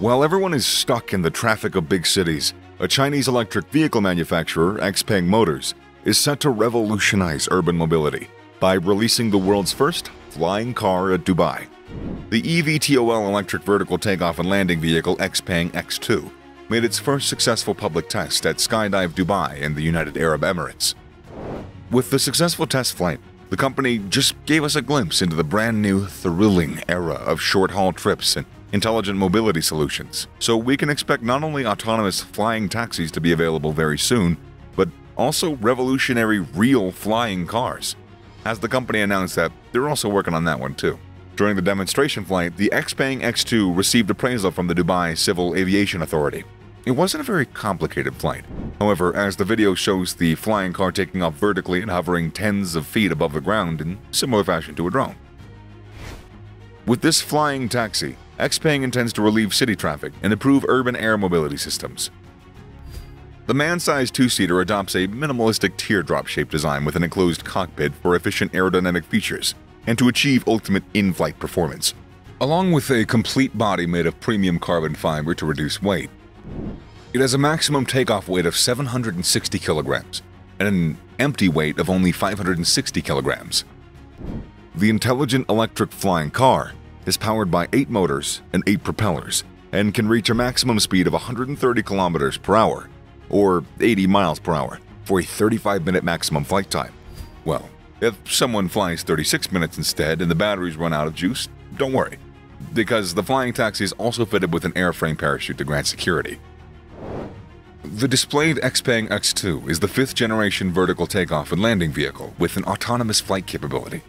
While everyone is stuck in the traffic of big cities, a Chinese electric vehicle manufacturer, XPeng Motors, is set to revolutionize urban mobility by releasing the world's first flying car at Dubai. The eVTOL electric vertical takeoff and landing vehicle XPeng X2 made its first successful public test at Skydive Dubai in the United Arab Emirates. With the successful test flight, the company just gave us a glimpse into the brand new, thrilling era of short haul trips and intelligent mobility solutions. So we can expect not only autonomous flying taxis to be available very soon, but also revolutionary real flying cars. As the company announced that they're also working on that one too. During the demonstration flight, the Xpeng X2 received appraisal from the Dubai Civil Aviation Authority. It wasn't a very complicated flight. However, as the video shows the flying car taking off vertically and hovering tens of feet above the ground in similar fashion to a drone. With this flying taxi, Xpeng intends to relieve city traffic and improve urban air mobility systems. The man-sized two-seater adopts a minimalistic teardrop-shaped design with an enclosed cockpit for efficient aerodynamic features and to achieve ultimate in-flight performance, along with a complete body made of premium carbon fiber to reduce weight. It has a maximum takeoff weight of 760 kilograms and an empty weight of only 560 kilograms. The intelligent electric flying car is powered by 8 motors and 8 propellers and can reach a maximum speed of 130 kilometers per hour or 80 miles per hour for a 35 minute maximum flight time. Well, if someone flies 36 minutes instead and the batteries run out of juice, don't worry, because the flying taxi is also fitted with an airframe parachute to grant security. The displayed Xpeng X2 is the fifth generation vertical takeoff and landing vehicle with an autonomous flight capability.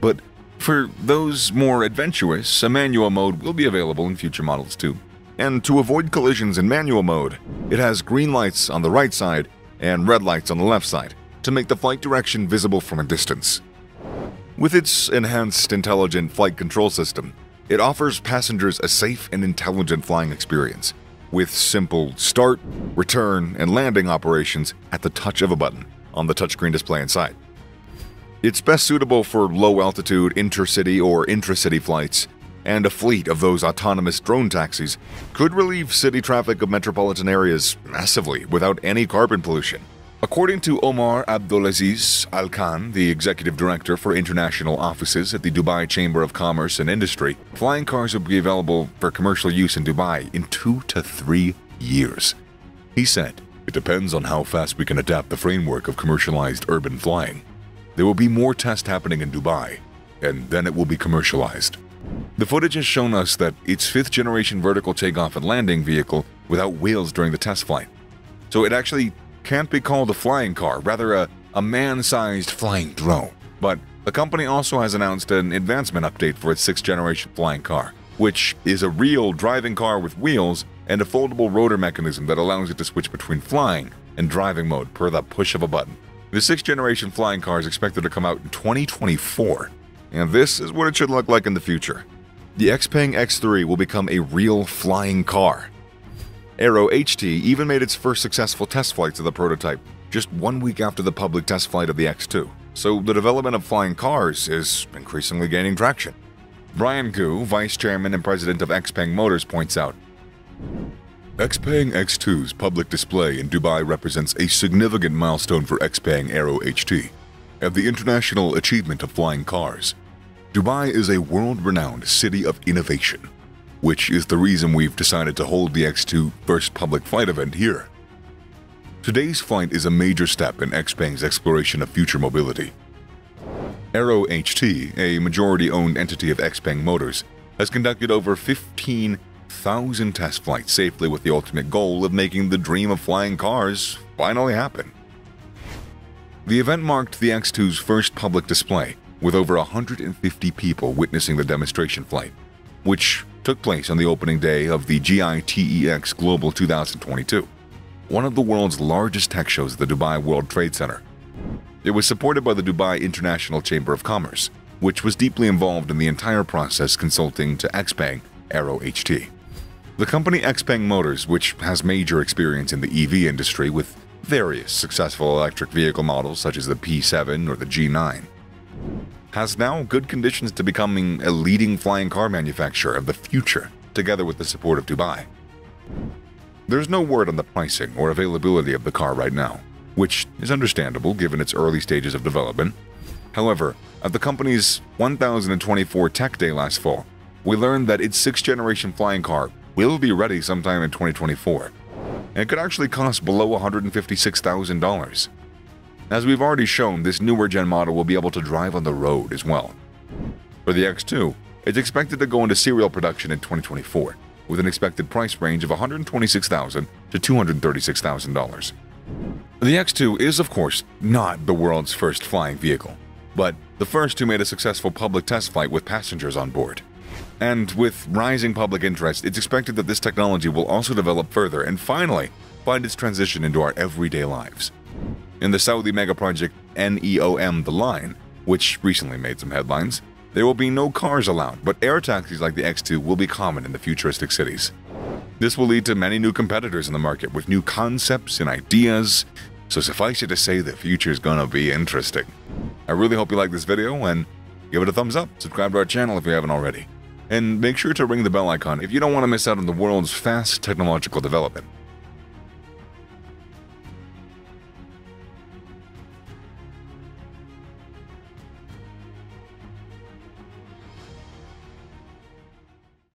But for those more adventurous, a manual mode will be available in future models too. And to avoid collisions in manual mode, it has green lights on the right side and red lights on the left side to make the flight direction visible from a distance. With its enhanced intelligent flight control system, it offers passengers a safe and intelligent flying experience, with simple start, return, and landing operations at the touch of a button on the touchscreen display inside. It's best suitable for low altitude intercity or intracity flights, and a fleet of those autonomous drone taxis could relieve city traffic of metropolitan areas massively without any carbon pollution. According to Omar Abdulaziz Al Khan, the executive director for international offices at the Dubai Chamber of Commerce and Industry, flying cars will be available for commercial use in Dubai in two to three years. He said, It depends on how fast we can adapt the framework of commercialized urban flying. There will be more tests happening in Dubai, and then it will be commercialized. The footage has shown us that it's fifth generation vertical takeoff and landing vehicle without wheels during the test flight. So it actually can't be called a flying car, rather a, a man-sized flying drone. But the company also has announced an advancement update for its sixth generation flying car, which is a real driving car with wheels and a foldable rotor mechanism that allows it to switch between flying and driving mode per the push of a button. The sixth generation flying car is expected to come out in 2024, and this is what it should look like in the future. The Xpeng X3 will become a real flying car, Aero HT even made its first successful test flights of the prototype just one week after the public test flight of the X2, so the development of flying cars is increasingly gaining traction. Brian Gu, vice chairman and president of Xpeng Motors, points out Xpeng X2's public display in Dubai represents a significant milestone for Xpeng Aero HT and the international achievement of flying cars. Dubai is a world renowned city of innovation which is the reason we've decided to hold the X2 first public flight event here. Today's flight is a major step in Xpeng's exploration of future mobility. Aero HT, a majority-owned entity of Xpeng Motors, has conducted over 15,000 test flights safely with the ultimate goal of making the dream of flying cars finally happen. The event marked the X2's first public display, with over 150 people witnessing the demonstration flight, which took place on the opening day of the GITEX Global 2022, one of the world's largest tech shows at the Dubai World Trade Center. It was supported by the Dubai International Chamber of Commerce, which was deeply involved in the entire process consulting to Xpeng Aero HT. The company Xpeng Motors, which has major experience in the EV industry with various successful electric vehicle models such as the P7 or the G9, has now good conditions to becoming a leading flying car manufacturer of the future. together with the support of Dubai. There's no word on the pricing or availability of the car right now, which is understandable given its early stages of development. However, at the company's 1024 Tech Day last fall, we learned that its sixth generation flying car will be ready sometime in 2024, and it could actually cost below $156,000. As we've already shown, this newer gen model will be able to drive on the road as well. For the X2, it's expected to go into serial production in 2024, with an expected price range of $126,000 to $236,000. The X2 is, of course, not the world's first flying vehicle, but the first who made a successful public test flight with passengers on board. And with rising public interest, it's expected that this technology will also develop further and finally find its transition into our everyday lives. In the Saudi mega project NEOM The Line, which recently made some headlines, there will be no cars allowed, but air taxis like the X2 will be common in the futuristic cities. This will lead to many new competitors in the market with new concepts and ideas, so suffice it to say the future is gonna be interesting. I really hope you like this video and give it a thumbs up, subscribe to our channel if you haven't already, and make sure to ring the bell icon if you don't want to miss out on the world's fast technological development.